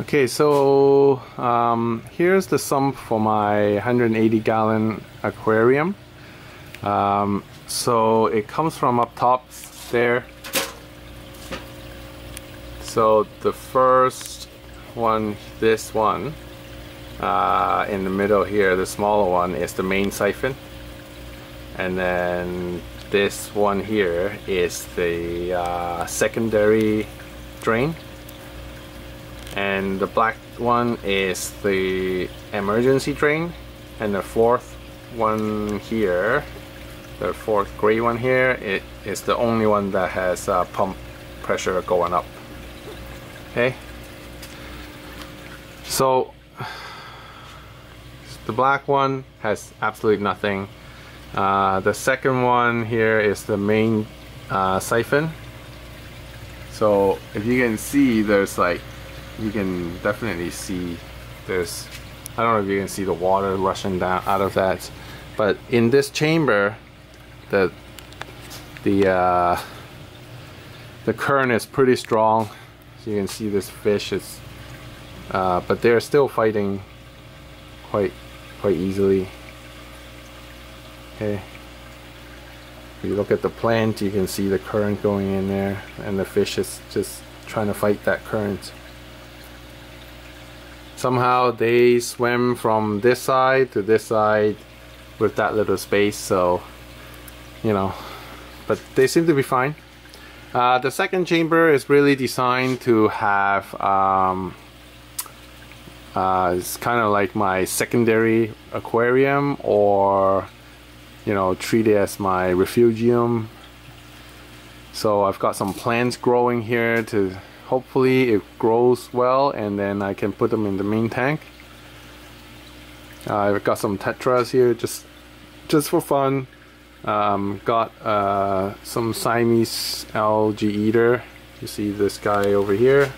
Okay, so um, here's the sump for my 180 gallon aquarium. Um, so it comes from up top there. So the first one, this one, uh, in the middle here, the smaller one is the main siphon. And then this one here is the uh, secondary drain and the black one is the emergency drain and the fourth one here the fourth gray one here it is the only one that has uh, pump pressure going up. Okay? So the black one has absolutely nothing. Uh, the second one here is the main uh, siphon. So if you can see there's like you can definitely see this. I don't know if you can see the water rushing down out of that but in this chamber the the uh, the current is pretty strong. So you can see this fish is uh, but they're still fighting quite quite easily. Okay. If you look at the plant you can see the current going in there and the fish is just trying to fight that current somehow they swim from this side to this side with that little space so you know. But they seem to be fine. Uh, the second chamber is really designed to have um, uh, it's kind of like my secondary aquarium or you know treat it as my refugium. So I've got some plants growing here to hopefully it grows well and then I can put them in the main tank. Uh, I've got some tetras here just just for fun. Um, got uh, some Siamese algae eater. You see this guy over here.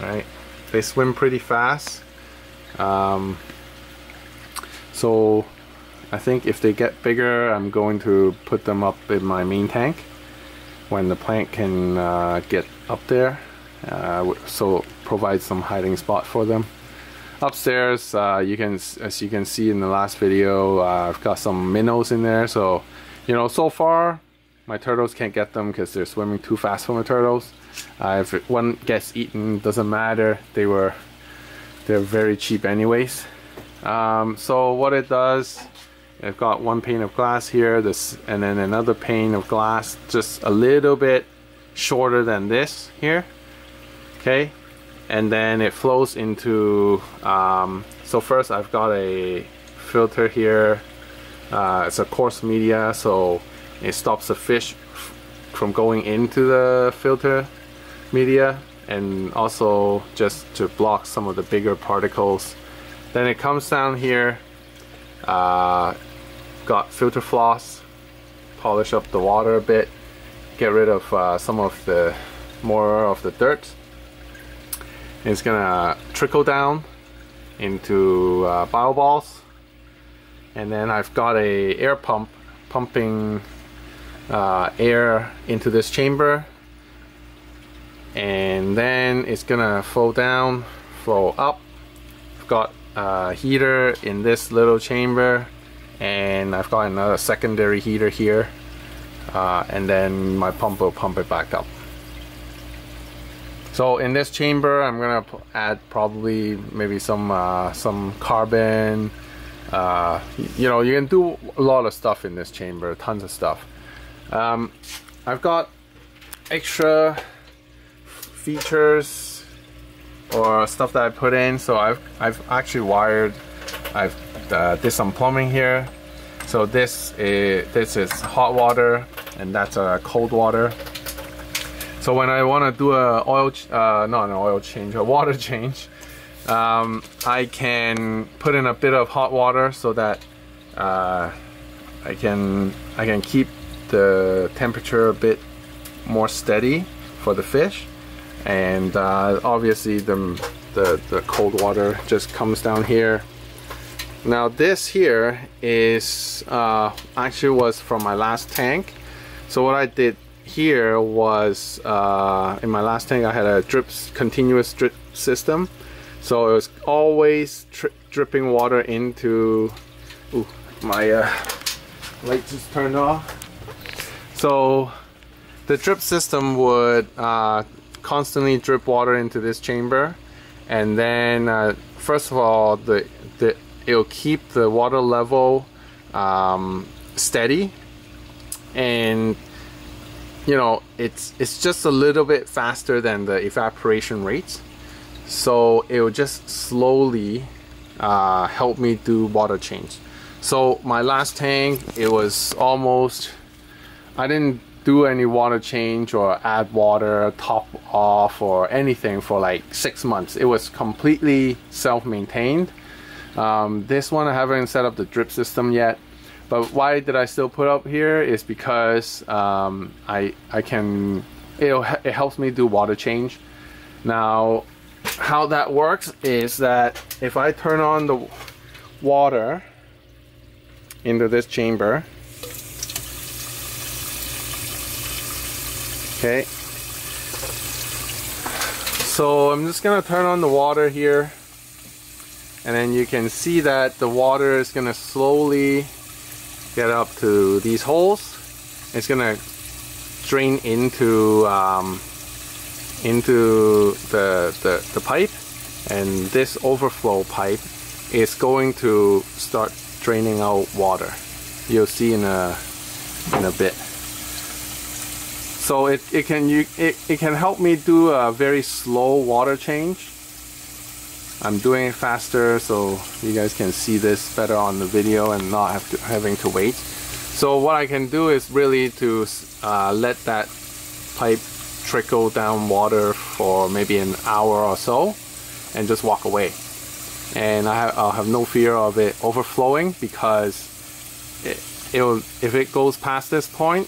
Right. They swim pretty fast. Um, so I think if they get bigger I'm going to put them up in my main tank when the plant can uh, get up there uh, so provide some hiding spot for them. Upstairs uh, you can as you can see in the last video uh, I've got some minnows in there. So you know so far my turtles can't get them because they're swimming too fast for my turtles. If one gets eaten doesn't matter. They were they're very cheap anyways. Um, so what it does I've got one pane of glass here this and then another pane of glass just a little bit shorter than this here okay? And then it flows into um, so first I've got a filter here. Uh, it's a coarse media so it stops the fish from going into the filter media and also just to block some of the bigger particles. Then it comes down here uh, got filter floss polish up the water a bit get rid of uh, some of the more of the dirt. It's gonna trickle down into uh, balls. And then I've got a air pump pumping uh, air into this chamber. And then it's gonna flow down flow up. I've got a heater in this little chamber and I've got another secondary heater here uh, and then my pump will pump it back up. So in this chamber I'm gonna add probably maybe some uh, some carbon uh, you know you can do a lot of stuff in this chamber tons of stuff. Um, I've got extra features or stuff that I put in. So I've, I've actually wired I've uh, did some plumbing here. So this is, this is hot water and that's uh, cold water. So when I want to do a oil, uh, not an oil change, a water change, um, I can put in a bit of hot water so that uh, I can I can keep the temperature a bit more steady for the fish and uh, obviously the, the, the cold water just comes down here now this here is uh, actually was from my last tank. So what I did here was uh, in my last tank I had a drip continuous drip system. So it was always dripping water into ooh, my uh, light just turned off. So the drip system would uh, constantly drip water into this chamber. And then uh, first of all the, the it'll keep the water level um, steady. And you know it's it's just a little bit faster than the evaporation rates so it will just slowly uh, help me do water change. So my last tank it was almost I didn't do any water change or add water top off or anything for like six months. It was completely self-maintained um, this one I haven't set up the drip system yet but why did I still put up here is because um, I, I can, it it helps me do water change. Now, how that works is that if I turn on the water into this chamber, okay, so I'm just gonna turn on the water here and then you can see that the water is gonna slowly get up to these holes. It's gonna drain into um, into the, the, the pipe and this overflow pipe is going to start draining out water. You'll see in a in a bit. So it, it can you it, it can help me do a very slow water change I'm doing it faster so you guys can see this better on the video and not have to, having to wait. So what I can do is really to uh, let that pipe trickle down water for maybe an hour or so and just walk away. And I will have no fear of it overflowing because it, it'll, if it goes past this point,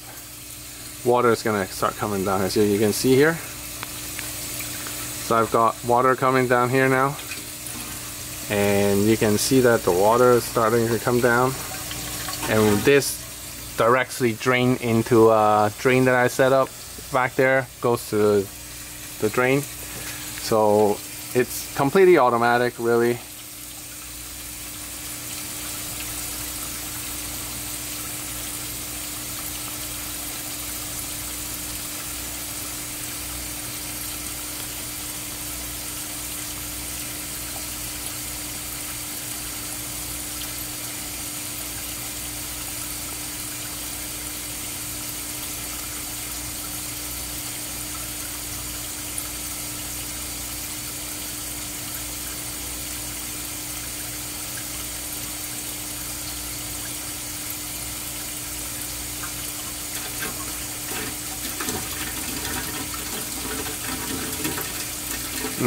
water is gonna start coming down as you can see here. So I've got water coming down here now and you can see that the water is starting to come down. And this directly drain into a drain that I set up back there goes to the drain. So it's completely automatic really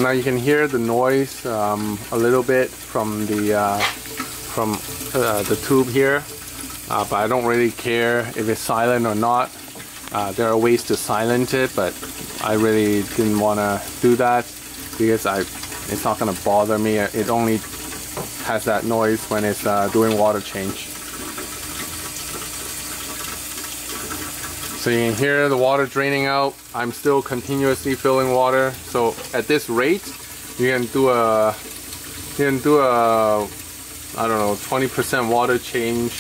now you can hear the noise um, a little bit from the uh, from uh, the tube here uh, but I don't really care if it's silent or not. Uh, there are ways to silence it but I really didn't want to do that because I it's not gonna bother me. It only has that noise when it's uh, doing water change So you can hear the water draining out. I'm still continuously filling water. So at this rate, you can do a you can do a I don't know 20% water change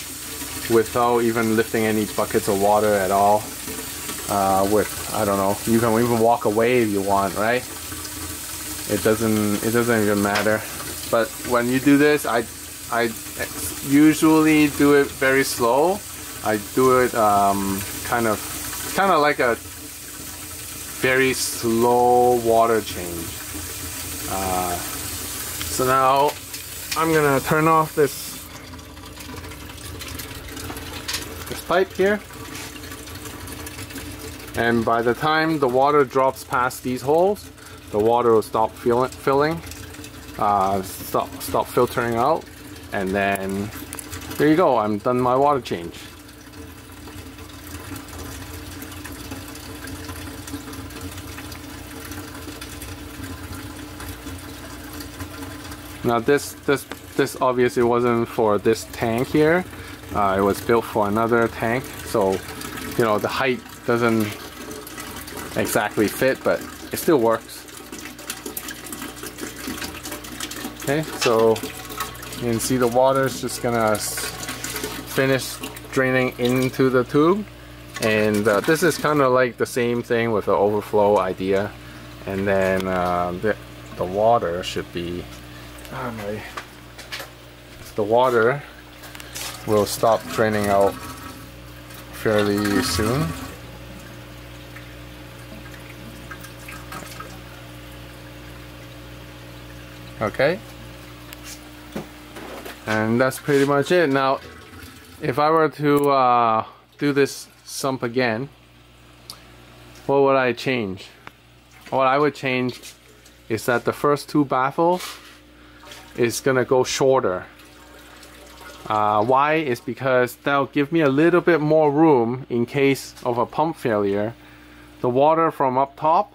without even lifting any buckets of water at all. Uh, with I don't know, you can even walk away if you want, right? It doesn't it doesn't even matter. But when you do this, I I usually do it very slow. I do it um, kind of kind of like a very slow water change. Uh, so now I'm gonna turn off this this pipe here. And by the time the water drops past these holes the water will stop filling uh, stop, stop filtering out. And then there you go I'm done my water change Now this this this obviously wasn't for this tank here. Uh, it was built for another tank, so you know the height doesn't exactly fit, but it still works. Okay, so you can see the water is just gonna finish draining into the tube and uh, this is kind of like the same thing with the overflow idea and then uh, the, the water should be oh my, the water will stop draining out fairly soon. Okay. And that's pretty much it. Now if I were to uh, do this sump again what would I change? What I would change is that the first two baffles is gonna go shorter. Uh, why? Is because that'll give me a little bit more room in case of a pump failure. The water from up top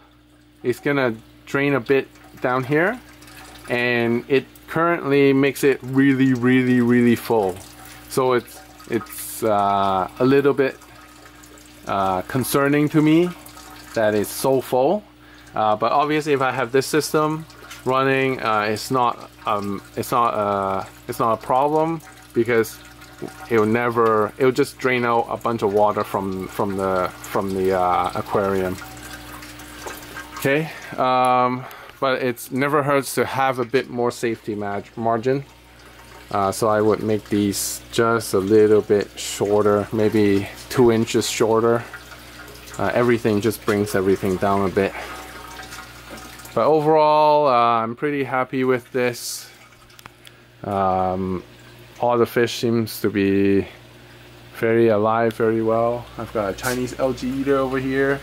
is gonna drain a bit down here and it currently makes it really really really full. So it's it's uh, a little bit uh, concerning to me that it's so full. Uh, but obviously if I have this system running uh, it's not um, it's not uh, it's not a problem because it will never it will just drain out a bunch of water from from the from the uh, aquarium okay um, but it never hurts to have a bit more safety margin. Uh, so I would make these just a little bit shorter, maybe two inches shorter. Uh, everything just brings everything down a bit. But overall, uh, I'm pretty happy with this. Um, all the fish seems to be very alive very well. I've got a Chinese algae eater over here.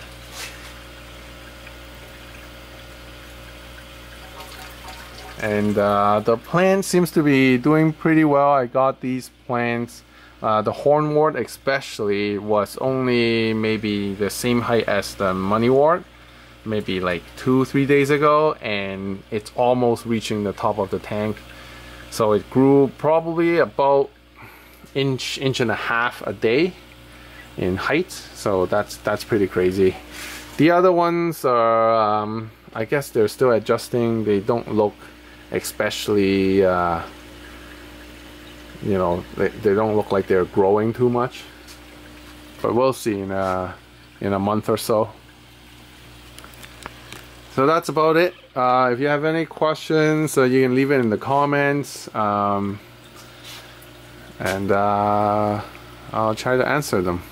and uh, the plant seems to be doing pretty well I got these plants uh, the hornwort especially was only maybe the same height as the moneywort maybe like two three days ago and it's almost reaching the top of the tank. So it grew probably about inch inch and a half a day in height. So that's that's pretty crazy. The other ones are um, I guess they're still adjusting. They don't look especially uh, you know they, they don't look like they're growing too much. But we'll see in a, in a month or so so that's about it. Uh, if you have any questions uh, you can leave it in the comments um, and uh, I'll try to answer them